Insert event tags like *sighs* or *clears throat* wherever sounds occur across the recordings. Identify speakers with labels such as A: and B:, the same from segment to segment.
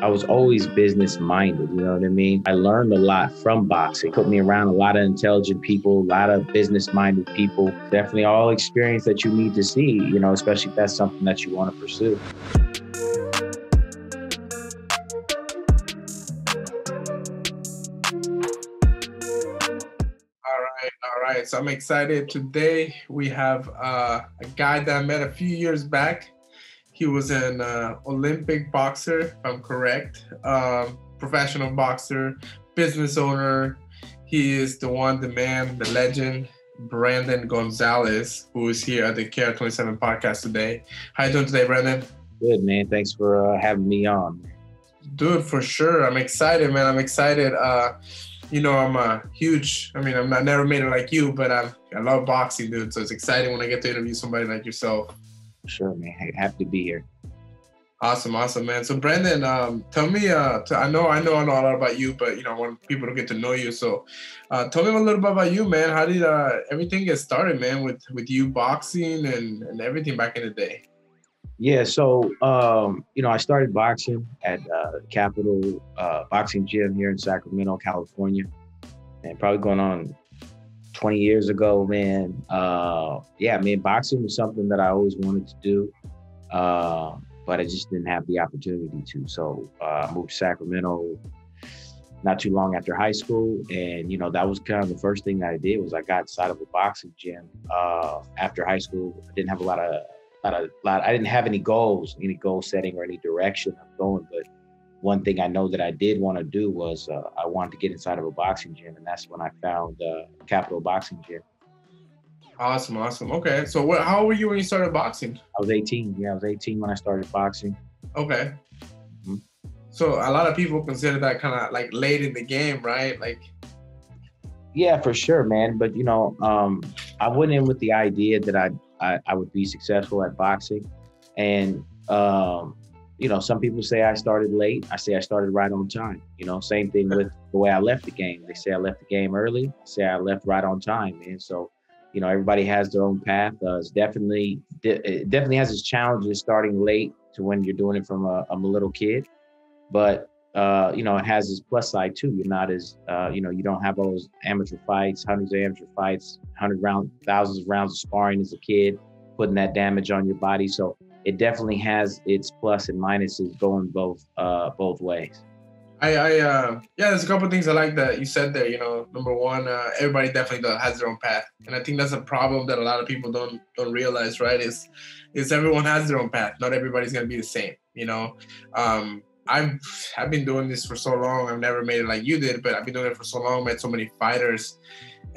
A: I was always business minded, you know what I mean? I learned a lot from boxing. Put me around a lot of intelligent people, a lot of business minded people. Definitely all experience that you need to see, you know, especially if that's something that you want to pursue.
B: All right, all right. So I'm excited. Today we have uh, a guy that I met a few years back. He was an uh, Olympic boxer, if I'm correct, um, professional boxer, business owner. He is the one, the man, the legend, Brandon Gonzales, who is here at the KR 27 podcast today. How you doing today, Brandon?
A: Good, man. Thanks for uh, having me on.
B: Dude, for sure. I'm excited, man. I'm excited. Uh, you know, I'm a huge, I mean, I'm not never made it like you, but I'm, I love boxing, dude. So it's exciting when I get to interview somebody like yourself.
A: Sure, man. Happy to be here.
B: Awesome, awesome, man. So Brandon, um, tell me. Uh, to, I know, I know, I know a lot about you, but you know, I want people to get to know you. So, uh, tell me a little bit about you, man. How did uh, everything get started, man? With with you boxing and and everything back in the day.
A: Yeah, so um, you know, I started boxing at uh, Capital uh, Boxing Gym here in Sacramento, California, and probably going on 20 years ago, man. Uh, yeah, I mean, boxing was something that I always wanted to do, uh, but I just didn't have the opportunity to. So uh, I moved to Sacramento not too long after high school, and you know, that was kind of the first thing that I did was I got inside of a boxing gym uh, after high school. I didn't have a lot of lot of lot. I didn't have any goals, any goal setting or any direction I'm going. But one thing I know that I did want to do was uh, I wanted to get inside of a boxing gym, and that's when I found uh, Capital Boxing Gym.
B: Awesome, awesome. Okay, so what? How old were you when you started boxing?
A: I was 18. Yeah, I was 18 when I started boxing.
B: Okay. Mm-hmm. So a lot of people consider that kind of like late in the game, right? Like.
A: Yeah, for sure, man. But you know, um, I went in with the idea that I I, I would be successful at boxing. And, um, you know, some people say I started late. I say I started right on time. You know, same thing with *laughs* the way I left the game. They say I left the game early. I say I left right on time. And so, you know, everybody has their own path. Uh, it's definitely, it definitely has its challenges starting late to when you're doing it from a, a little kid. But uh, you know, it has its plus side too. You're not as, uh, you know, you don't have all those amateur fights, hundreds of amateur fights, hundred round, thousands of rounds of sparring as a kid, putting that damage on your body. So it definitely has its plus and minuses going both, uh, both ways.
B: I, I, uh, yeah, there's a couple things I like that you said there. You know, number one, uh, everybody definitely does, has their own path, and I think that's a problem that a lot of people don't don't realize. Right? Is is everyone has their own path. Not everybody's gonna be the same. You know, um, I've I've been doing this for so long. I've never made it like you did, but I've been doing it for so long. Met so many fighters,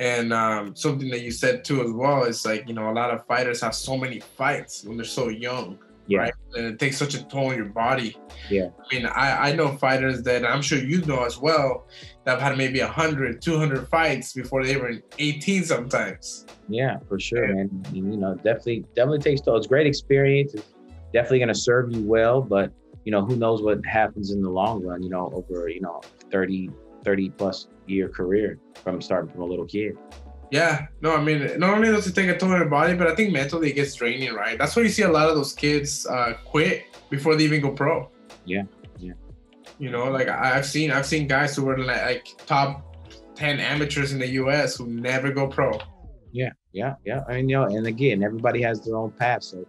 B: and um, something that you said too as well is like you know a lot of fighters have so many fights when they're so young, yeah. right? And it takes such a toll on your body.
A: Yeah.
B: I mean, I I know fighters that I'm sure you know as well that have had maybe 100, 200 fights before they were 18 sometimes.
A: Yeah, for sure, yeah. man. you know, definitely definitely takes toll. It's great experience. It's definitely going to serve you well, but you know, who knows what happens in the long run, you know, over, you know, 30, 30 plus year career from starting from a little kid.
B: Yeah, no, I mean, not only does it take a toll on your body, but I think mentally it gets draining, right? That's why you see a lot of those kids uh, quit before they even go pro.
A: Yeah, yeah.
B: You know, like I've seen, I've seen guys who were like top ten amateurs in the U.S. who never go pro.
A: Yeah, yeah, yeah. I mean, you know, and again, everybody has their own path. So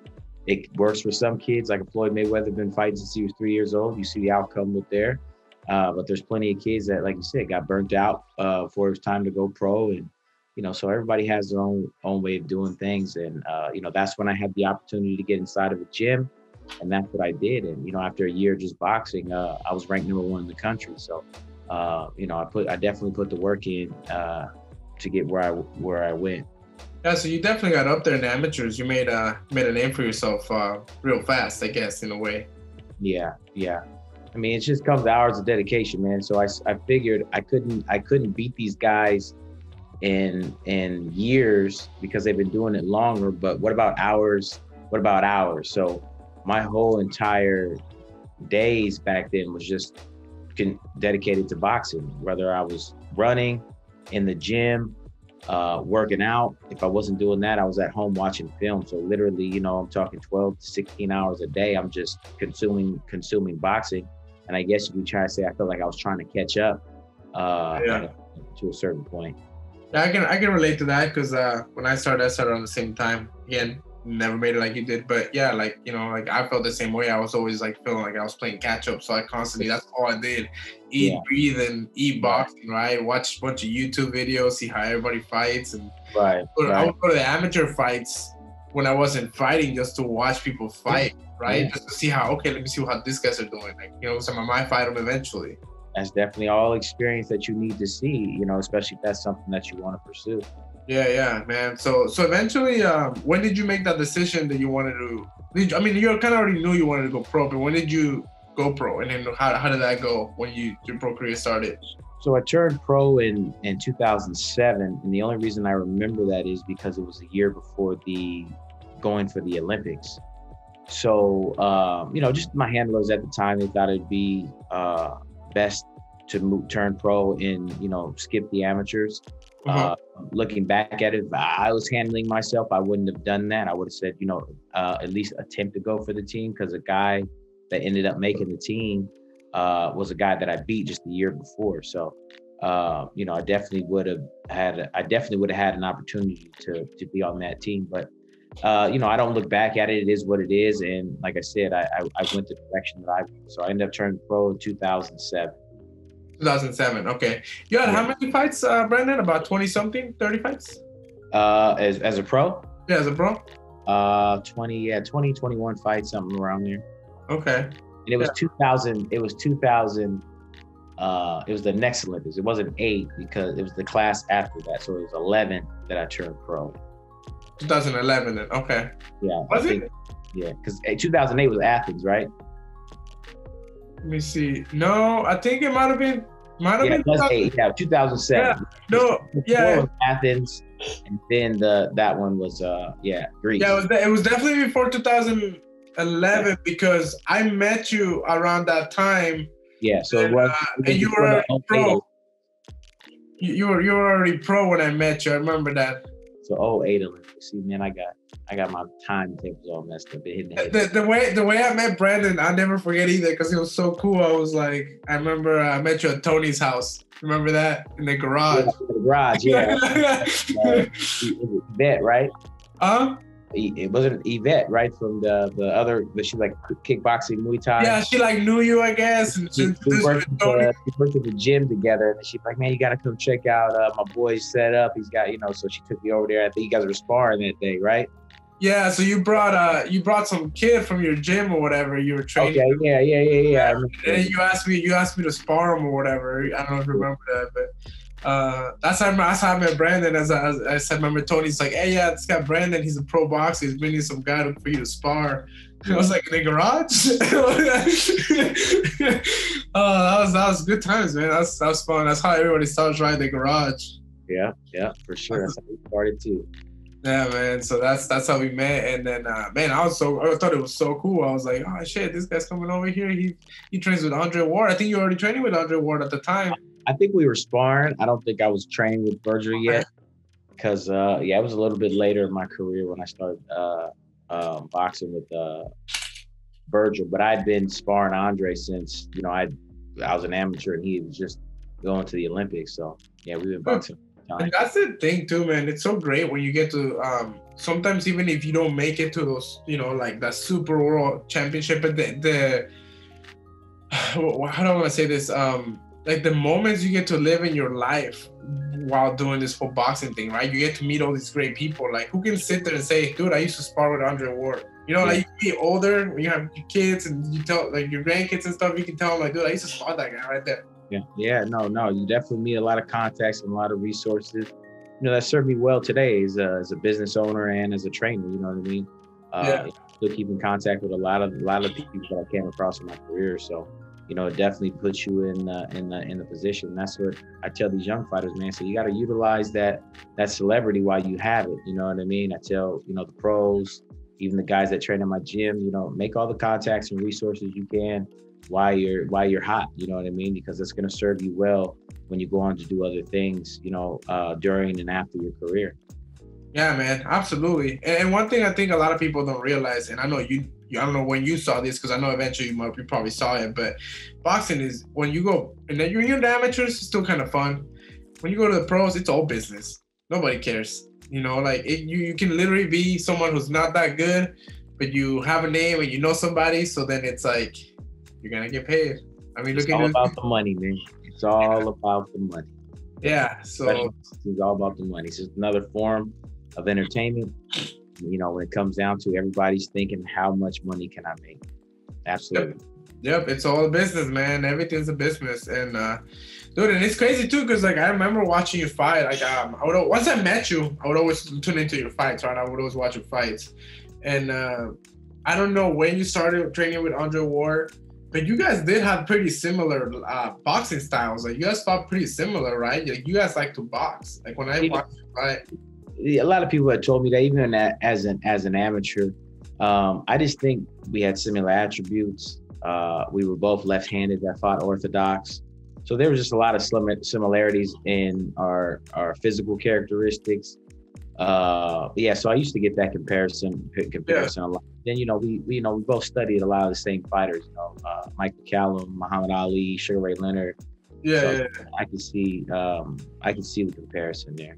A: it works for some kids, like Floyd Mayweather, been fighting since he was three years old. You see the outcome with there. Uh, but there's plenty of kids that, like you said, got burnt out uh, before it was time to go pro, and you know, so everybody has their own own way of doing things. And uh, you know, that's when I had the opportunity to get inside of a gym, and that's what I did. And you know, after a year just boxing, uh, I was ranked number one in the country. So, uh, you know, I put I definitely put the work in uh, to get where I where I went.
B: Yeah, so you definitely got up there in the amateurs. You made a made a name for yourself uh, real fast, I guess, in a way.
A: Yeah, yeah. I mean, it just comes hours of dedication, man. So I, I figured I couldn't I couldn't beat these guys in in years because they've been doing it longer. But what about hours? What about hours? So my whole entire days back then was just dedicated to boxing. Whether I was running in the gym, uh, working out. If I wasn't doing that, I was at home watching film. So literally, you know, I'm talking 12 to 16 hours a day. I'm just consuming consuming boxing. And I guess you could try to say I felt like I was trying to catch up uh,
B: Yeah.
A: to a certain point.
B: Yeah, I can I can relate to that because uh, when I started, I started on the same time. Again, never made it like you did, but yeah, like you know, like I felt the same way. I was always like feeling like I was playing catch up, so I constantly that's all I did: eat,
A: Yeah.
B: breathe, and eat boxing. Right? Watch a bunch of YouTube videos, see how everybody fights, and
A: Right.
B: to- I would go to the amateur fights when I wasn't fighting just to watch people fight. Right?
A: Yeah.
B: Just to see how okay, let me see how these guys are doing. Like you know, so I might fight them eventually.
A: That's definitely all experience that you need to see. You know, especially if that's something that you want to pursue.
B: Yeah, yeah, man. So, so eventually, um, when did you make that decision that you wanted to? Did you, I mean, you kind of already knew you wanted to go pro, but when did you go pro, and then how, how did that go when you your pro career started?
A: So I turned pro in in 2007, and the only reason I remember that is because it was a year before the going for the Olympics. So um, you know, just my handlers at the time they thought it'd be uh, best to move, turn pro and you know skip the amateurs.
B: Uh-huh.
A: Uh, looking back at it, I was handling myself, I wouldn't have done that. I would have said, you know, uh, at least attempt to go for the team because a guy that ended up making the team uh, was a guy that I beat just the year before. So, uh, you know, I definitely would have had, I definitely would have had an opportunity to to be on that team. But, uh, you know, I don't look back at it. It is what it is. And like I said, I, I, I went the direction that I went. So I ended up turning pro in 2007.
B: 2007. Okay, you had how many fights, uh, Brandon? About 20 something, 30 fights?
A: Uh, as, as a pro,
B: Yeah, as a pro.
A: uh 20 yeah 20 21 fights something around there
B: Okay.
A: And it was 2000 it was 2000 uh it was the next olympics it wasn't eight because it was the class after that so it was 11 that i turned pro
B: 2011. Then. Okay.
A: yeah
B: Was
A: I
B: it?
A: yeah because 2008 was athens right
B: Let me see. No, I think it might have been. Might have
A: yeah
B: been.
A: eight yeah 2007
B: No.
A: Before
B: Yeah.
A: athens and then the that one was uh yeah greece
B: Yeah, it was, it was definitely before 2011 because I met you around that time.
A: yeah so
B: and,
A: was,
B: uh, and you were already pro. You, you were you were already pro when I met you. I remember that.
A: So 08 Olympics. See, man, I got I got my timetables all messed up. It hit the.
B: The, the way the way I met Brandon, I'll never forget either because he was so cool. I was like, I remember I met you at Tony's house. Remember that in the garage?
A: Yeah, the garage, yeah. *laughs* Uh, Yvette, right?
B: huh?
A: It wasn't Yvette, right? From the the other, but she like kickboxing, Muay Thai.
B: Yeah, she like knew you, I guess. And
A: We,
B: she,
A: we worked, at the, we worked at the gym together, and she's like, "Man, you gotta come check out uh, my boy's setup. He's got, you know." So she took me over there. I think you guys were sparring that day, right?
B: Yeah, so you brought uh you brought some kid from your gym or whatever you were training.
A: Okay, yeah, yeah, yeah, yeah.
B: And then you asked me, you asked me to spar him or whatever. I don't know if you remember that, but uh, that's how I, that's how I met Brandon. As I, as I said, remember Tony's like, hey, yeah, this guy Brandon, he's a pro boxer. He's bringing some guy to- for you to spar. I was like, in the garage. *laughs* oh, that was that was good times, man. That's that was fun. That's how everybody starts right in the garage.
A: Yeah, yeah, for sure. That's how we started too.
B: Yeah, man. So that's that's how we met, and then uh, man, I was so I thought it was so cool. I was like, oh shit, this guy's coming over here. He he trains with Andre Ward. I think you were already training with Andre Ward at the time.
A: I think we were sparring. I don't think I was training with Virgil yet, because uh, yeah, it was a little bit later in my career when I started uh, um, boxing with uh, Virgil. But I'd been sparring Andre since you know I I was an amateur and he was just going to the Olympics. So yeah, we've been boxing.
B: And that's the thing too, man. It's so great when you get to um sometimes even if you don't make it to those, you know, like that super world championship, but the the *sighs* how do I want to say this? Um like the moments you get to live in your life while doing this whole boxing thing, right? You get to meet all these great people. Like who can sit there and say, dude, I used to spar with Andre Ward. You know, like you can be older when you have your kids and you tell like your grandkids and stuff, you can tell them like, dude, I used to spar that guy right there.
A: Yeah, yeah, no, no. You definitely meet a lot of contacts and a lot of resources. You know, that served me well today as a, as a business owner and as a trainer. You know what I mean? Uh,
B: Yeah.
A: Still keep in contact with a lot of a lot of people that I came across in my career. So, you know, it definitely puts you in uh, in the in the position. That's what I tell these young fighters, man. So you got to utilize that that celebrity while you have it. You know what I mean? I tell you know the pros, even the guys that train in my gym. You know, make all the contacts and resources you can while you're while you're hot you know what i mean because it's going to serve you well when you go on to do other things you know uh, during and after your career
B: Yeah, man, absolutely. And and one thing I think a lot of people don't realize, and I know you I don't know when you saw this because I know eventually you, might, you probably saw it, but boxing is when you go and then you're in the amateurs, it's still kind of fun. When you go to the pros, it's all business. Nobody cares. You know, like it, you, you can literally be someone who's not that good, but you have a name and you know somebody, so then it's like you're gonna get paid. I mean, look
A: it's
B: at
A: all about the money, man. It's all about the money.
B: Yeah, so
A: it's all about the money. It's just another form of entertainment. You know, when it comes down to everybody's thinking, how much money can I make? Absolutely.
B: Yep, yep it's all a business, man. Everything's a business, and uh, dude, and it's crazy too, because like I remember watching you fight. Like um, I would once I met you, I would always tune into your fights, right? I would always watch your fights, and uh, I don't know when you started training with Andre Ward, but you guys did have pretty similar uh, boxing styles. Like you guys fought pretty similar, right? Like you guys like to box. Like when I watch you fight
A: a lot of people had told me that even as an as an amateur, um, I just think we had similar attributes. Uh, we were both left-handed that fought orthodox, so there was just a lot of similarities in our our physical characteristics. Uh, yeah, so I used to get that comparison comparison yeah. a lot. Then you know we, we you know we both studied a lot of the same fighters. You know, uh, Mike McCallum, Muhammad Ali, Sugar Ray Leonard.
B: Yeah, so yeah,
A: I can see um, I can see the comparison there.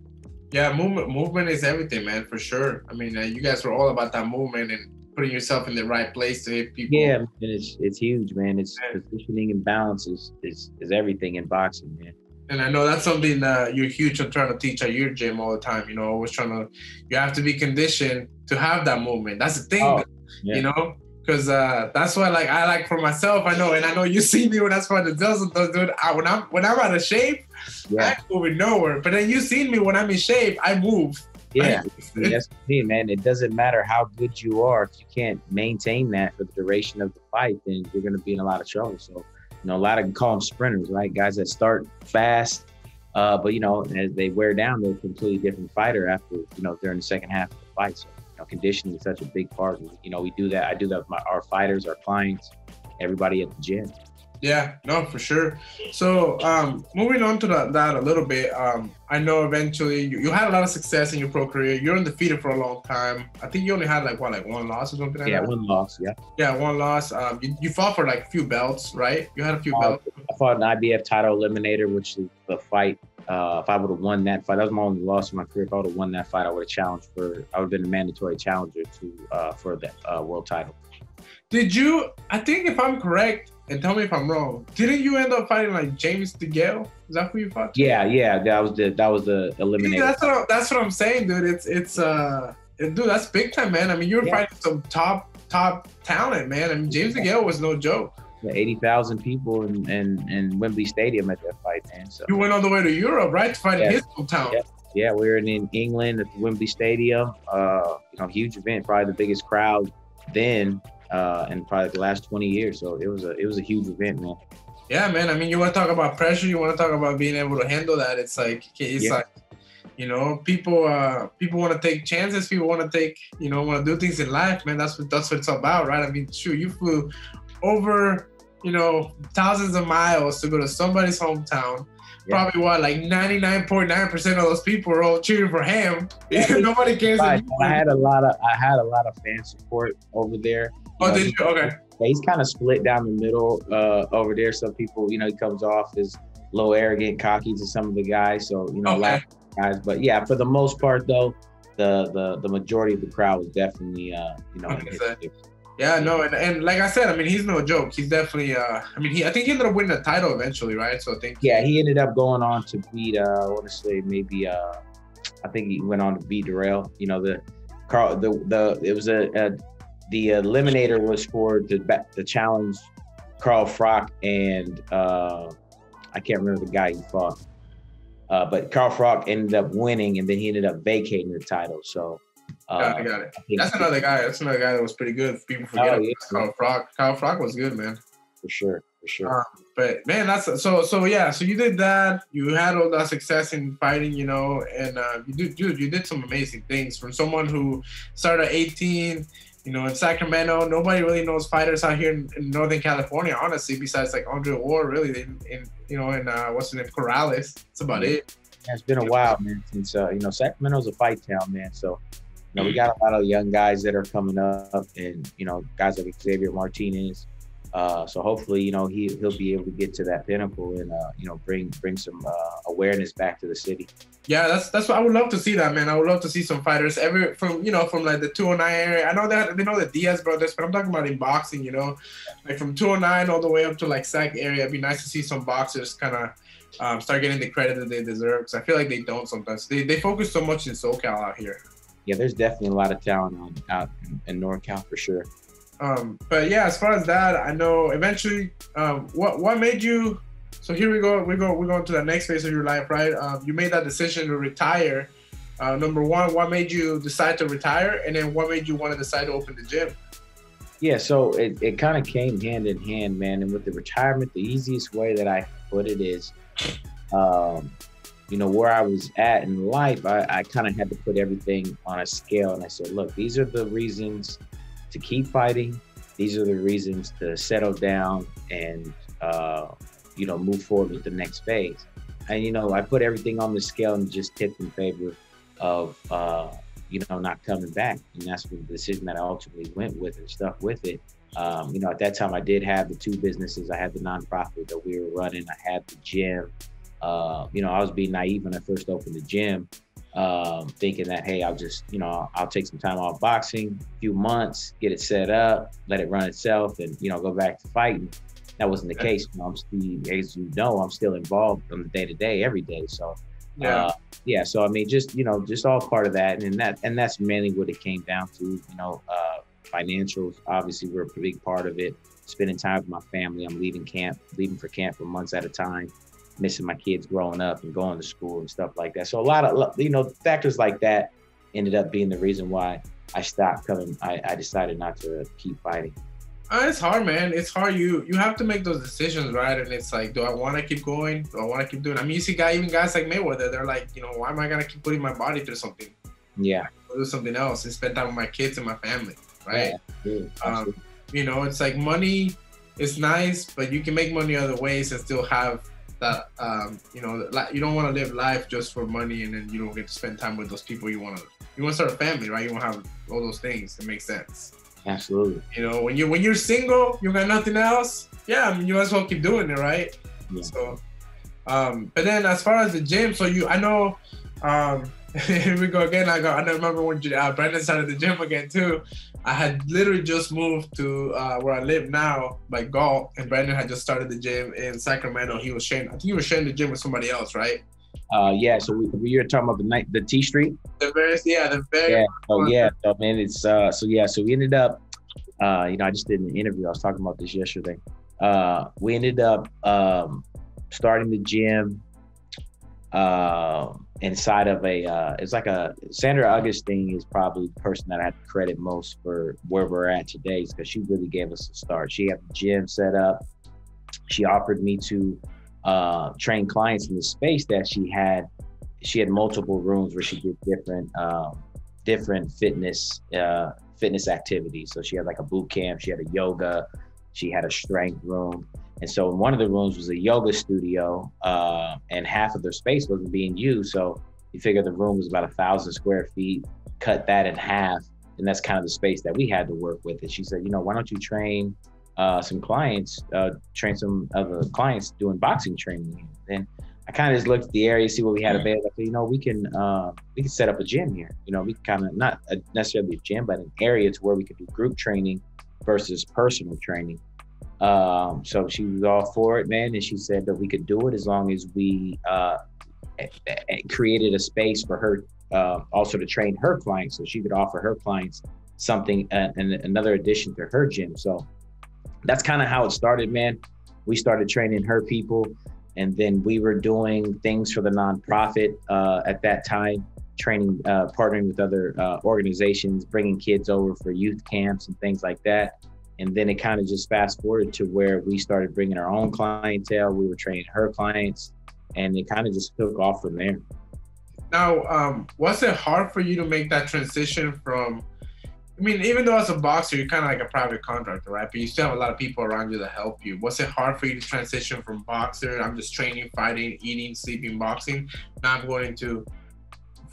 B: Yeah, movement movement is everything, man, for sure. I mean, uh, you guys were all about that movement and putting yourself in the right place to hit people.
A: Yeah, man, it's it's huge, man. It's positioning and balance is, is is everything in boxing, man.
B: And I know that's something that you're huge on trying to teach at your gym all the time. You know, always trying to, you have to be conditioned to have that movement. That's the thing, oh, yeah. you know because uh, that's why like I like for myself. I know, and I know you *laughs* see me when I trying to do something. Dude, I, when I'm when I'm out of shape, yeah. I move nowhere. But then you seen me when I'm in shape, I move.
A: Yeah, *laughs* that's me, man. It doesn't matter how good you are if you can't maintain that for the duration of the fight, then you're going to be in a lot of trouble. So, you know, a lot of call them sprinters, right? Guys that start fast, uh, but you know, as they wear down, they're a completely different fighter after you know during the second half of the fight. So you know, conditioning is such a big part. You know, we do that. I do that with my, our fighters, our clients, everybody at the gym.
B: Yeah, no, for sure. So, um, moving on to the, that a little bit, um, I know eventually you, you, had a lot of success in your pro career. You're undefeated for a long time. I think you only had like what, like one loss or something like
A: yeah,
B: that?
A: one loss. Yeah.
B: Yeah, one loss. Um, you, you fought for like a few belts, right? You had a few uh, belts.
A: I fought an IBF title eliminator, which is the fight uh, if I would have won that fight, that was my only loss in my career. If I would have won that fight, I would have challenged for. I would have been a mandatory challenger to uh, for the uh, world title.
B: Did you? I think if I'm correct, and tell me if I'm wrong. Didn't you end up fighting like James DeGale? Is that who you fought?
A: Yeah, yeah, that was the that was the eliminator.
B: Yeah, that's what I, that's what I'm saying, dude. It's it's uh, dude, that's big time, man. I mean, you were yeah. fighting some top top talent, man. I mean, James DeGale was no joke
A: eighty thousand people in, in, in Wembley Stadium at that fight, man. So
B: you went all the way to Europe, right, to fight yeah. in his hometown.
A: Yeah. yeah, we were in, in England at the Wembley Stadium. Uh, you know, huge event, probably the biggest crowd then, uh, in probably the last twenty years. So it was a it was a huge event, man.
B: Yeah, man. I mean, you want to talk about pressure. You want to talk about being able to handle that. It's like it's yeah. like you know people uh people want to take chances people want to take you know want to do things in life man that's what that's what it's about right i mean sure you flew over you know, thousands of miles to go to somebody's hometown. Yeah. Probably what, like 99.9% of those people are all cheering for him. *laughs* Nobody cares.
A: Right. I had a lot of I had a lot of fan support over there.
B: Oh, know, did you? Okay.
A: He's kind of split down the middle uh, over there. Some people, you know, he comes off as a little arrogant, cocky to some of the guys. So, you know, okay. guys. But yeah, for the most part, though, the the the majority of the crowd was definitely, uh, you know,
B: yeah, no, and, and like I said, I mean, he's no joke. He's definitely. Uh, I mean, he. I think he ended up winning the title eventually, right? So I think.
A: Yeah, he ended up going on to beat. Uh, I want to say maybe. Uh, I think he went on to beat Dirrell. You know the, Carl. The the it was a, a the eliminator was for the the challenge, Carl Froch and uh, I can't remember the guy he fought. Uh, but Carl Froch ended up winning, and then he ended up vacating the title. So
B: Got it, uh, got it. That's another guy. That's another guy that was pretty good. People forget oh, yeah. Kyle Froch. Kyle Froch was good, man.
A: For sure, for sure.
B: Um, but man, that's so. So yeah. So you did that. You had all that success in fighting, you know, and uh, you did, dude. You did some amazing things from someone who started at 18. You know, in Sacramento, nobody really knows fighters out here in, in Northern California, honestly, besides like Andre Ward, really, in, in you know, in uh, what's his name, Corrales. That's about it.
A: Yeah, it's been a while, man. Since uh, you know, Sacramento's a fight town, man. So you know, we got a lot of young guys that are coming up, and you know, guys like Xavier Martinez. Uh, so hopefully, you know, he he'll be able to get to that pinnacle and uh, you know bring bring some uh, awareness back to the city.
B: Yeah, that's that's what I would love to see that man. I would love to see some fighters ever from you know from like the 209 area. I know that they know the Diaz brothers, but I'm talking about in boxing. You know, like from 209 all the way up to like Sac area. It'd be nice to see some boxers kind of um, start getting the credit that they deserve because I feel like they don't sometimes. They they focus so much in SoCal out here.
A: Yeah, there's definitely a lot of talent out in, in NorCal for sure.
B: Um, but yeah, as far as that, I know eventually. Um, what what made you? So here we go. We go. We're going to the next phase of your life, right? Um, you made that decision to retire. Uh, number one, what made you decide to retire, and then what made you want to decide to open the gym?
A: Yeah, so it, it kind of came hand in hand, man. And with the retirement, the easiest way that I put it is, um, you know, where I was at in life, I, I kind of had to put everything on a scale. And I said, look, these are the reasons to keep fighting. These are the reasons to settle down and uh, you know move forward with the next phase. And you know, I put everything on the scale and just tipped in favor of uh, you know not coming back, and that's the decision that I ultimately went with and stuck with it. Um, you know, at that time, I did have the two businesses. I had the nonprofit that we were running. I had the gym. Uh, you know, I was being naive when I first opened the gym um, thinking that hey, I'll just you know I'll take some time off boxing, a few months, get it set up, let it run itself, and you know go back to fighting. That wasn't the case. You know, I'm still, as you know, I'm still involved from the day to day, every day. So yeah, uh, yeah. So I mean, just you know, just all part of that, and that and that's mainly what it came down to. You know, uh, financials obviously were a big part of it. Spending time with my family. I'm leaving camp, leaving for camp for months at a time missing my kids growing up and going to school and stuff like that. So a lot of you know factors like that ended up being the reason why I stopped coming. I, I decided not to keep fighting.
B: Uh, it's hard, man. It's hard. You you have to make those decisions, right? And it's like, do I want to keep going? Do I want to keep doing? I mean, you see, guy, even guys like Mayweather, they're like, you know, why am I gonna keep putting my body through something?
A: Yeah,
B: do something else and spend time with my kids and my family, right? Yeah, um, you know, it's like money is nice, but you can make money other ways and still have that um, you know you don't want to live life just for money and then you don't get to spend time with those people you want to you want to start a family right? You want to have all those things it makes sense.
A: Absolutely.
B: You know when you when you're single you got nothing else yeah i mean you might as well keep doing it right? Yeah. so um but then as far as the gym so you i know um *laughs* here we go again. I got. I remember when uh, Brandon started the gym again too. I had literally just moved to uh, where I live now by Galt, and Brandon had just started the gym in Sacramento. He was sharing. I think he was sharing the gym with somebody else, right?
A: Uh, yeah. So we, we were talking about the night, the T Street.
B: The very, yeah, the very.
A: Yeah. Oh yeah. So man, it's uh. So yeah. So we ended up. Uh, you know, I just did an interview. I was talking about this yesterday. Uh, we ended up um, starting the gym. Uh, inside of a uh, it's like a Sandra Augustine is probably the person that I have to credit most for where we're at today because she really gave us a start. She had the gym set up. She offered me to uh, train clients in the space that she had. She had multiple rooms where she did different um, different fitness uh, fitness activities. So she had like a boot camp. She had a yoga. She had a strength room. And so one of the rooms was a yoga studio, uh, and half of their space wasn't being used. So you figure the room was about a thousand square feet, cut that in half, and that's kind of the space that we had to work with. And she said, you know, why don't you train uh, some clients, uh, train some other clients doing boxing training? And I kind of just looked at the area, see what we had available. I you know, we can uh, we can set up a gym here. You know, we kind of not necessarily a gym, but an area to where we could do group training versus personal training. Um, so she was all for it, man, and she said that we could do it as long as we uh, created a space for her uh, also to train her clients, so she could offer her clients something uh, and another addition to her gym. So that's kind of how it started, man. We started training her people, and then we were doing things for the nonprofit uh, at that time, training, uh, partnering with other uh, organizations, bringing kids over for youth camps and things like that and then it kind of just fast forwarded to where we started bringing our own clientele. We were training her clients, and it kind of just took off from there.
B: Now, um, was it hard for you to make that transition from? I mean, even though as a boxer, you're kind of like a private contractor, right? But you still have a lot of people around you to help you. Was it hard for you to transition from boxer? I'm just training, fighting, eating, sleeping, boxing. Now I'm going to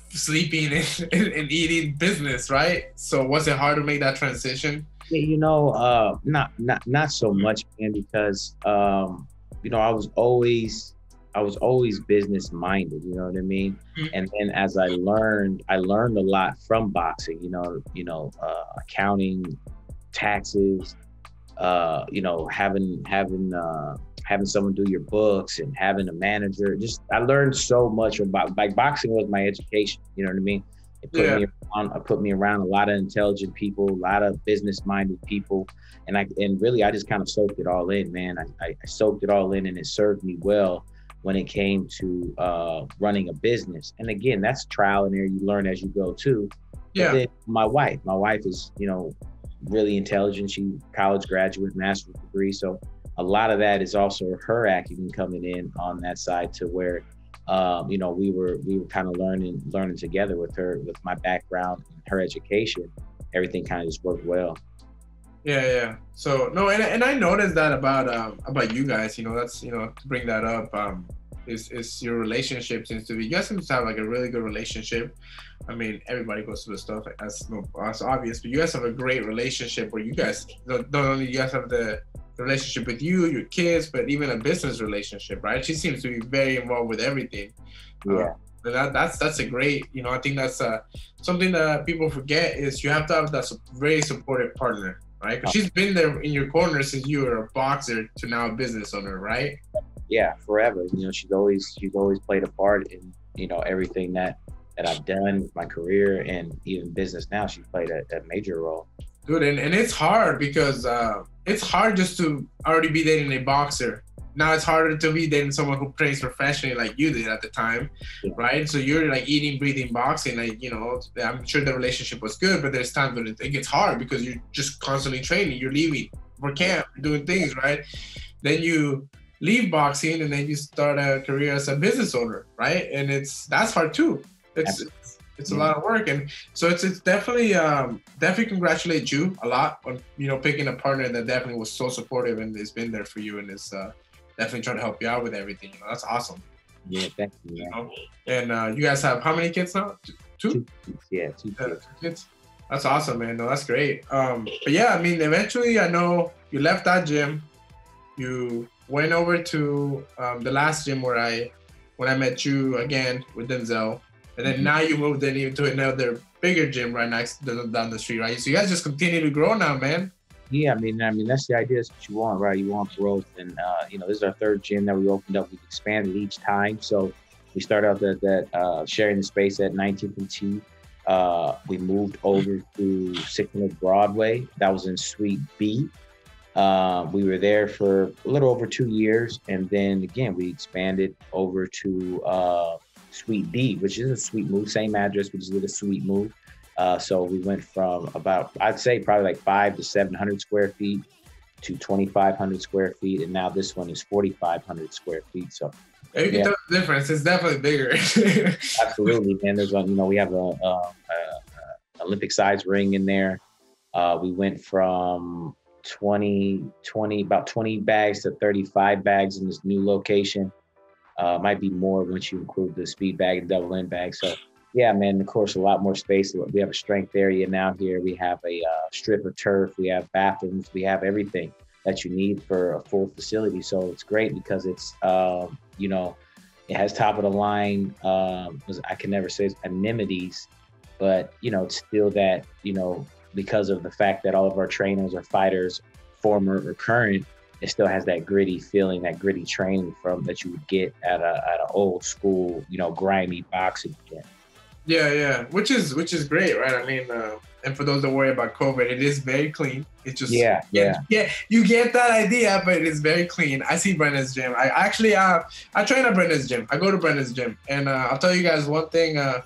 B: sleeping *laughs* and, and, eating business, right? So was it hard to make that transition?
A: You know, uh, not not not so much, man, because um, you know I was always I was always business minded. You know what I mean? Mm-hmm. And then as I learned, I learned a lot from boxing. You know, you know, uh, accounting, taxes, uh, you know, having having uh, having someone do your books and having a manager. Just I learned so much about like boxing was my education. You know what I mean? It put yeah. me around, it put me around a lot of intelligent people, a lot of business minded people, and I and really I just kind of soaked it all in, man. I, I, soaked it all in, and it served me well when it came to uh, running a business. And again, that's trial and error. You learn as you go too.
B: Yeah.
A: my wife, my wife is you know really intelligent. She college graduate, master's degree, so a lot of that is also her acumen coming in on that side to where um, you know we were we were kind of learning learning together with her with my background and her education. Everything kind of just worked well.
B: Yeah yeah so no and, and i noticed that about um about you guys you know that's you know to bring that up um is is your relationship seems to be you guys seem to have like a really good relationship. I mean everybody goes through the stuff that's that's obvious but you guys have a great relationship where you guys not only you guys have the relationship with you, your kids, but even a business relationship, right? She seems to be very involved with everything.
A: Yeah. Uh,
B: that, that's that's a great, you know, I think that's uh, something that people forget is you have to have that very supportive partner, right? Because she's been there in your corner since you were a boxer to now a business owner, right?
A: Yeah, forever. You know, she's always she's always played a part in you know everything that that I've done, with my career, and even business now. She played a, a major role.
B: Dude, and, and it's hard because uh, it's hard just to already be dating a boxer. Now it's harder to be dating someone who trains professionally like you did at the time, yeah. right? So you're like eating, breathing boxing. Like you know, I'm sure the relationship was good, but there's times when it, gets hard because you're just constantly training. You're leaving for camp, doing things, right? Then you leave boxing and then you start a career as a business owner, right? And it's that's hard too. It's it's a lot of work and so it's it's definitely um definitely congratulate you a lot on you know picking a partner that definitely was so supportive and has been there for you and is uh definitely trying to help you out with everything. You know that's awesome.
A: Yeah thank you,
B: you know? and uh you guys have how many kids now? Two,
A: two yeah two kids. Uh, two
B: kids? That's awesome man. No that's great. Um but yeah i mean eventually i know you left that gym. You went over to um, the last gym where i when i met you again with denzel and then mm-hmm. now you moved in into another bigger gym right next down the street, right? So you guys just continue to grow now, man.
A: Yeah, I mean, I mean that's the idea. Is what you want, right? You want growth, and uh, you know, this is our third gym that we opened up. We've expanded each time. So we started out that that uh, sharing the space at 19th and T. Uh, we moved over to 600 Broadway. That was in Suite B. Uh, we were there for a little over two years, and then again we expanded over to uh, Suite D, which is a sweet move. Same address, we just did a sweet move. Uh, so we went from about, I'd say probably like five to 700 square feet to 2,500 square feet. And now this one is 4,500 square feet. So
B: you can yeah. tell the difference. It's definitely bigger. *laughs*
A: Absolutely, man. There's a, you know, we have a, a, a Olympic size ring in there. Uh, we went from 20, 20, about 20 bags to 35 bags in this new location. Uh, might be more once you include the speed bag and double end bag. So yeah, man, of course, a lot more space. We have a strength area now here. We have a uh, strip of turf. We have bathrooms. We have everything that you need for a full facility. So it's great because it's, um, you know, it has top of the line. Um, I can never say amenities, but you know, it's still that you know because of the fact that all of our trainers are fighters, former or current it still has that gritty feeling, that gritty training from that you would get at a at an old school, you know, grimy boxing gym.
B: Yeah, yeah, which is which is great, right? I mean, uh, and for those that worry about COVID, it is very clean. It's just
A: yeah, yeah,
B: yeah. You get that idea, but it is very clean. I see Brendan's gym. I actually, uh, I train at Brendan's gym. I go to Brendan's gym, and uh, I'll tell you guys one thing. Uh,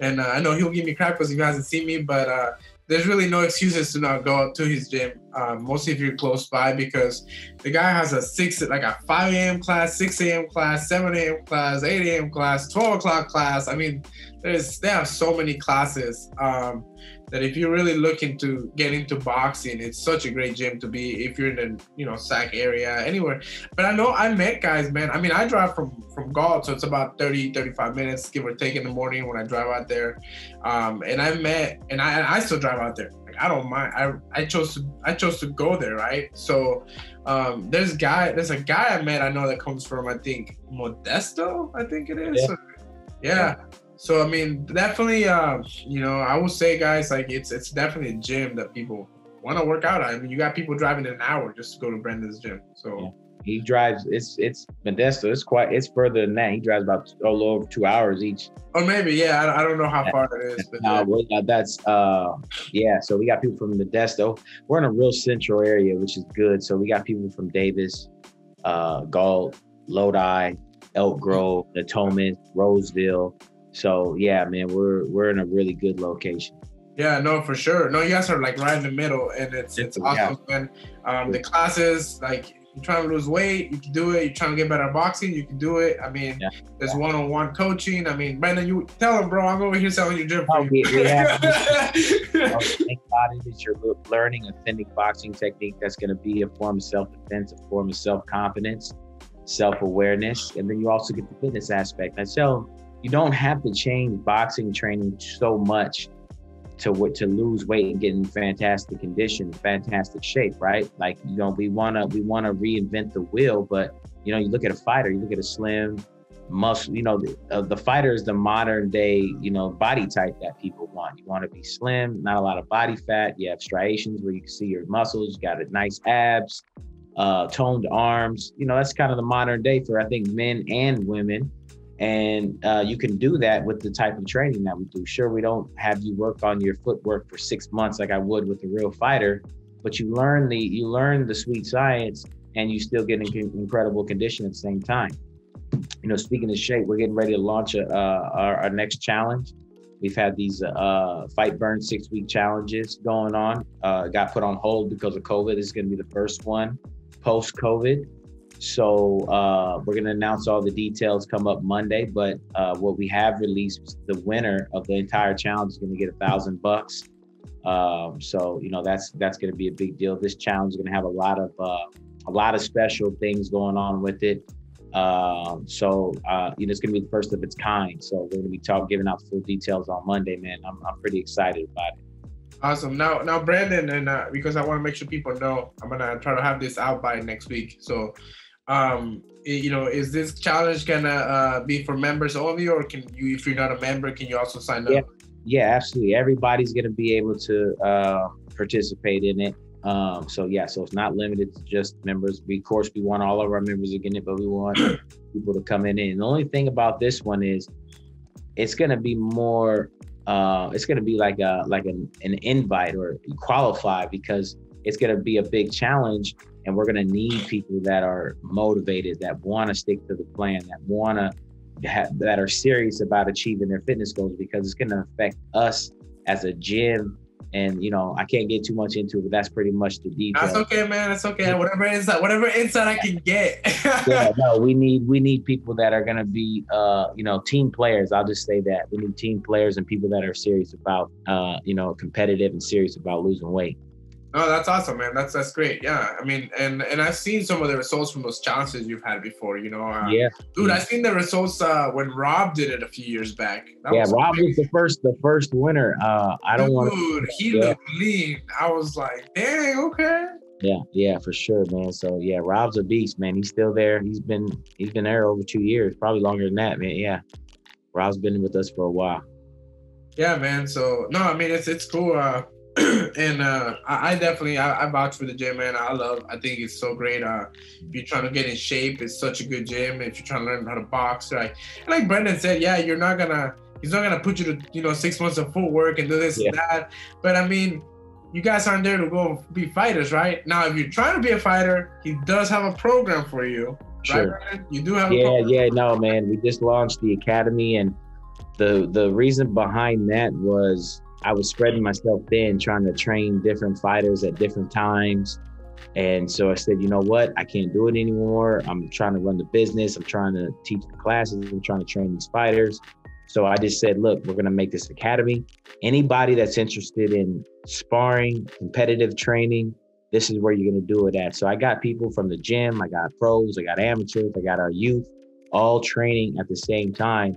B: and uh, I know he'll give me crap because he hasn't seen me, but uh, there's really no excuses to not go to his gym um, mostly if you're close by, because the guy has a six, like a 5 a.m. class, 6 a.m. class, 7 a.m. class, 8 a.m. class, 12 o'clock class. I mean, there's they have so many classes. Um, that if you're really looking to get into boxing, it's such a great gym to be if you're in the you know Sac area, anywhere. But I know I met guys, man. I mean, I drive from from Galt, so it's about 30, 35 minutes, give or take in the morning when I drive out there. Um, and I met, and I I still drive out there. Like I don't mind. I I chose to I chose to go there, right? So um, there's guy there's a guy I met I know that comes from I think Modesto, I think it is. yeah. yeah. So I mean, definitely, uh, you know, I will say, guys, like it's it's definitely a gym that people want to work out at. I mean, you got people driving an hour just to go to Brendan's gym. So yeah.
A: he drives. It's it's Modesto. It's quite. It's further than that. He drives about a little over two hours each.
B: Or maybe, yeah. I, I don't know how far it is. But
A: yeah. well, that's uh, yeah. So we got people from Modesto. We're in a real central area, which is good. So we got people from Davis, uh, Galt, Lodi, Elk Grove, Natomas, Roseville. So yeah, man, we're we're in a really good location.
B: Yeah, no, for sure. No, you guys are like right in the middle, and it's it's awesome, yeah. man. Um, the classes, like you're trying to lose weight, you can do it. You're trying to get better at boxing, you can do it. I mean, yeah. there's one-on-one coaching. I mean, Brandon, you tell them, bro, I'm over here selling your gym oh, you. Yeah, *laughs*
A: think about it is you're learning authentic boxing technique that's going to be a form of self-defense, a form of self-confidence, self-awareness, and then you also get the fitness aspect. I tell you don't have to change boxing training so much to what to lose weight and get in fantastic condition, fantastic shape, right? Like you know, we wanna we wanna reinvent the wheel, but you know, you look at a fighter, you look at a slim, muscle. You know, the, uh, the fighter is the modern day you know body type that people want. You want to be slim, not a lot of body fat. You have striations where you can see your muscles. You got a nice abs, uh, toned arms. You know, that's kind of the modern day for I think men and women and uh, you can do that with the type of training that we do. Sure, we don't have you work on your footwork for six months like I would with a real fighter, but you learn the you learn the sweet science, and you still get in incredible condition at the same time. You know, speaking of shape, we're getting ready to launch a, uh, our, our, next challenge. We've had these uh, fight burn six week challenges going on. Uh, got put on hold because of COVID. This is going to be the first one post COVID. So uh, we're gonna announce all the details come up Monday. But uh, what we have released, the winner of the entire challenge is gonna get a thousand bucks. Um, so you know that's that's gonna be a big deal. This challenge is gonna have a lot of uh, a lot of special things going on with it. Um, so uh, you know it's gonna be the first of its kind. So we're gonna be talking, giving out full details on Monday, man. I'm I'm pretty excited about it.
B: Awesome. Now, now, Brandon, and uh, because I want to make sure people know, I'm gonna try to have this out by next week. So, um you know is this challenge gonna uh, be for members only or can you if you're not a member can you also sign
A: up? Yeah, yeah absolutely. Everybody's gonna be able to uh, participate in it. Um so yeah so it's not limited to just members. We of course we want all of our members to get it but we want *clears throat* people to come in. And the only thing about this one is it's gonna be more uh it's gonna be like a like an, an invite or qualify because it's gonna be a big challenge and we're going to need people that are motivated that want to stick to the plan that want to that are serious about achieving their fitness goals because it's going to affect us as a gym. And you know i can't get too much into it but that's pretty much the detail.
B: that's okay man. That's okay. Whatever insight whatever insight i can get. *laughs*
A: Yeah no we need we need people that are going to be uh you know team players. I'll just say that. We need team players and people that are serious about uh you know competitive and serious about losing weight
B: no, that's awesome, man. That's that's great. Yeah, I mean, and and I've seen some of the results from those challenges you've had before. You know, uh,
A: yeah,
B: dude, I've seen the results uh, when Rob did it a few years back.
A: That yeah, was Rob was the first, the first winner. Uh, I don't want.
B: Dude, he yeah. looked lean. I was like, dang, okay.
A: Yeah, yeah, for sure, man. So yeah, Rob's a beast, man. He's still there. He's been he's been there over two years, probably longer than that, man. Yeah, Rob's been with us for a while.
B: Yeah, man. So no, I mean it's it's cool. Uh, *clears throat* and uh, I, I, definitely I, I, vouch for the gym, man. I love. I think it's so great. Uh, if you're trying to get in shape, it's such a good gym. If you're trying to learn how to box, like like Brendan said, yeah, you're not gonna. He's not gonna put you to you know six months of full work and do this yeah. and that. But I mean, you guys aren't there to go be fighters, right? Now, if you're trying to be a fighter, he does have a program for you. Sure. Right, you do have.
A: Yeah, yeah, no, man. We just launched the academy, and the the reason behind that was I was spreading myself thin, trying to train different fighters at different times. And so I said, you know what? I can't do it anymore. I'm trying to run the business. I'm trying to teach the classes. I'm trying to train these fighters. So I just said, look, we're going to make this academy. Anybody that's interested in sparring, competitive training, this is where you're going to do it at. So I got people from the gym, I got pros, I got amateurs, I got our youth all training at the same time.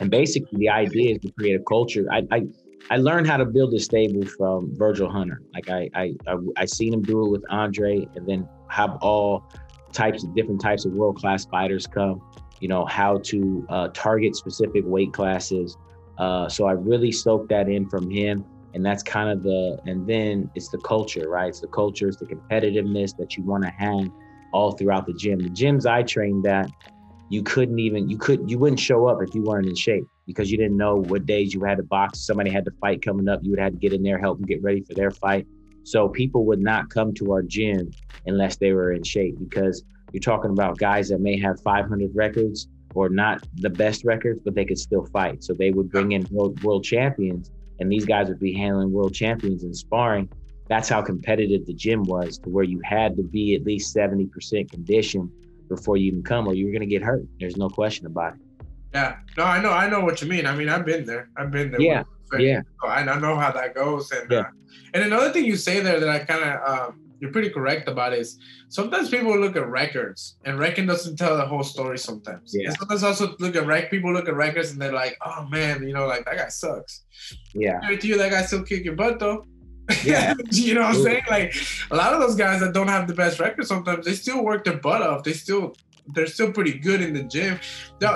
A: And basically, the idea is to create a culture. I, I I learned how to build a stable from Virgil Hunter. Like I, I, I, I seen him do it with Andre, and then have all types of different types of world class fighters come. You know how to uh, target specific weight classes. Uh, so I really soaked that in from him, and that's kind of the. And then it's the culture, right? It's the culture, it's the competitiveness that you want to have all throughout the gym. The gyms I trained at, you couldn't even you could you wouldn't show up if you weren't in shape because you didn't know what days you had to box. Somebody had to fight coming up. You would have to get in there, help them get ready for their fight. So people would not come to our gym unless they were in shape because you're talking about guys that may have 500 records or not the best records, but they could still fight. So they would bring in world, world champions, and these guys would be handling world champions and sparring. That's how competitive the gym was, to where you had to be at least 70% condition before you even come, or you were going to get hurt. There's no question about it.
B: Yeah, no, I know, I know what you mean. I mean, I've been there. I've been there.
A: Yeah, yeah.
B: So I, I know how that goes. And
A: Yeah.
B: uh, and another thing you say there that I kind of um, you're pretty correct about is sometimes people look at records and record doesn't tell the whole story sometimes.
A: Yeah.
B: And sometimes also look at rec people look at records and they're like, oh man, you know, like that guy sucks.
A: Yeah,
B: it to you, that guy still kick your butt though.
A: Yeah. *laughs*
B: you know what I'm saying? Like a lot of those guys that don't have the best record sometimes they still work their butt off. They still they're still pretty good in the gym.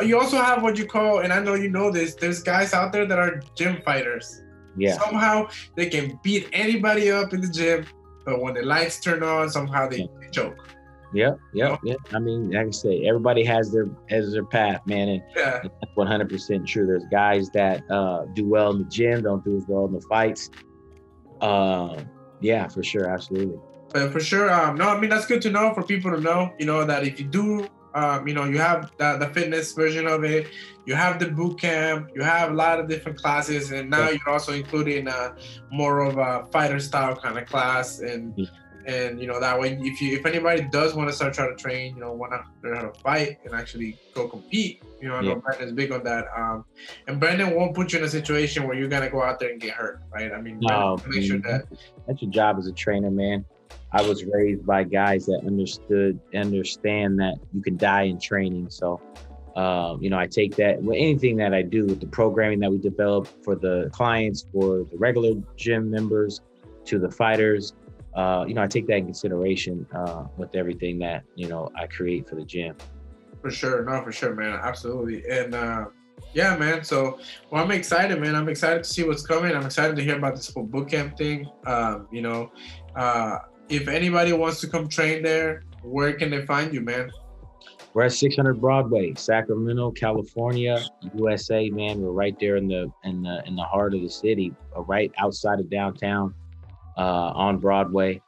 B: You also have what you call, and I know you know this, there's guys out there that are gym fighters.
A: yeah,
B: Somehow they can beat anybody up in the gym, but when the lights turn on, somehow they, they choke.
A: yeah, yeah, yeah. I mean, like I say, everybody has their has their path, man, and
B: Yeah.
A: that's 100% true. There's guys that uh, do well in the gym, don't do as well in the fights. Um, yeah, for sure, absolutely.
B: But for sure, um, no, I mean that's good to know for people to know. You know that if you do, um, you know, you have the, the fitness version of it, you have the boot camp, you have a lot of different classes, and now
A: Yeah.
B: you're also including uh, more of a fighter style kind of class, and
A: Yeah.
B: and you know that way, if you if anybody does want to start trying to train, you know, want to learn how to fight and actually go compete, you know, I know
A: Yeah.
B: Brandon's big on that. Um, and Brandon won't put you in a situation where you're gonna go out there and get hurt, right? I mean,
A: No,
B: make sure that
A: that's your job as a trainer, man. I was raised by guys that understood, understand that you can die in training. So, um, you know, I take that with anything that I do with the programming that we develop for the clients, for the regular gym members, to the fighters. Uh, you know, I take that in consideration uh, with everything that you know I create for the gym.
B: For sure, no, for sure, man, absolutely, and uh, yeah, man. So, well, I'm excited, man. I'm excited to see what's coming. I'm excited to hear about this whole camp thing. Um, you know, uh, if anybody wants to come train there, where can they find you, man?
A: We're at 600 Broadway, Sacramento, California, USA. Man, we're right there in the in the in the heart of the city, uh, right outside of downtown, uh, on Broadway,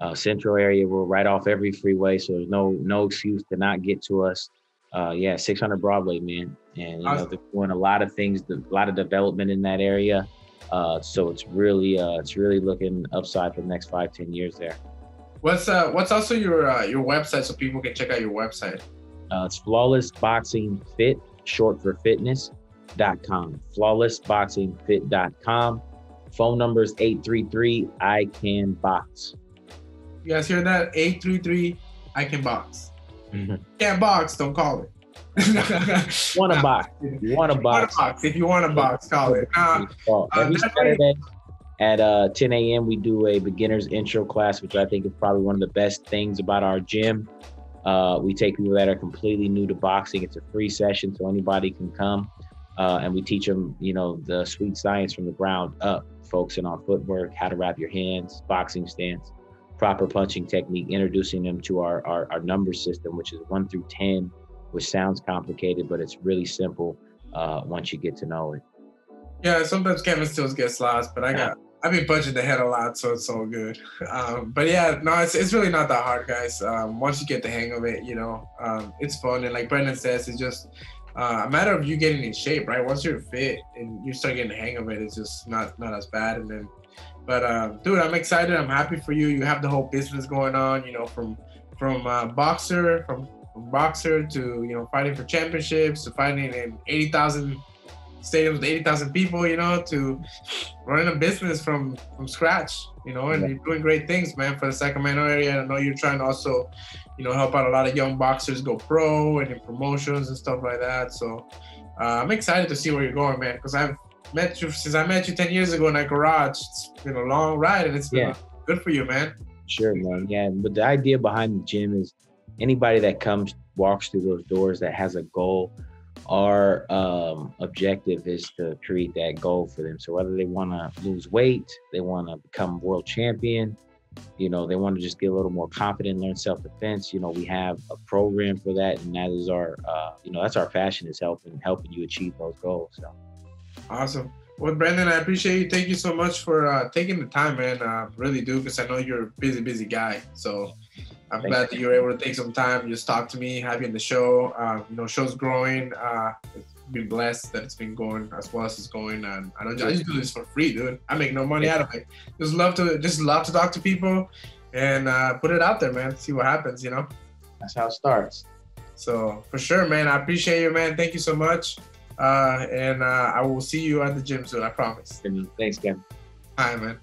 A: uh, Central area. We're right off every freeway, so there's no no excuse to not get to us. Uh, yeah, 600 Broadway, man, and you know they're doing a lot of things, a lot of development in that area. Uh, so it's really uh, it's really looking upside for the next five ten years there.
B: What's uh, what's also your uh, your website so people can check out your website?
A: Uh, it's flawless boxing fit, short for fitness. Dot com. Flawlessboxingfit.com. Phone number is 833 I can box.
B: You guys hear that? Eight three three. I can box. *laughs* Can't box. Don't call it.
A: Want
B: Nah,
A: box. You want to
B: If you want
A: box.
B: a box. If you want a box, call it. Uh,
A: Every Saturday at uh, 10 a.m. we do a beginner's intro class, which I think is probably one of the best things about our gym. Uh, we take people that are completely new to boxing. It's a free session, so anybody can come, uh, and we teach them, you know, the sweet science from the ground up, focusing on footwork, how to wrap your hands, boxing stance, proper punching technique, introducing them to our our, our number system, which is one through ten, which sounds complicated, but it's really simple uh, once you get to know it.
B: Yeah, sometimes Kevin still gets lost, but I got I've been punching the head a lot, so it's all good. Um, but yeah, no, it's, it's really not that hard, guys. Um, once you get the hang of it, you know, um, it's fun. And like Brandon says, it's just uh, a matter of you getting in shape, right? Once you're fit and you start getting the hang of it, it's just not not as bad. And then, but uh, dude, I'm excited. I'm happy for you. You have the whole business going on. You know, from from uh, boxer, from, from boxer to you know fighting for championships to fighting in eighty thousand stadiums with eighty thousand people. You know, to running a business from from scratch. You know, and yeah. you're doing great things, man, for the Sacramento area. I know you're trying to also you know, help out a lot of young boxers go pro and in promotions and stuff like that. So uh, I'm excited to see where you're going, man, because I've met you since I met you 10 years ago in that garage. It's been a long ride and it's been yeah. good for you, man.
A: Sure, man. Yeah. But the idea behind the gym is anybody that comes, walks through those doors that has a goal, our um, objective is to create that goal for them. So whether they want to lose weight, they want to become world champion, you know they want to just get a little more confident learn self-defense you know we have a program for that and that is our uh, you know that's our passion is helping helping you achieve those goals so
B: awesome well brandon i appreciate you thank you so much for uh, taking the time man uh, really do because i know you're a busy busy guy so i'm Thanks. glad that you're able to take some time just talk to me have you in the show uh, you know show's growing uh, been blessed that it's been going as well as it's going. And I don't I just do this for free, dude. I make no money out of it. Just love to just love to talk to people and uh, put it out there, man. See what happens, you know.
A: That's how it starts.
B: So for sure, man. I appreciate you, man. Thank you so much. Uh, and uh, I will see you at the gym soon. I promise.
A: Thanks, Ken.
B: Hi, man.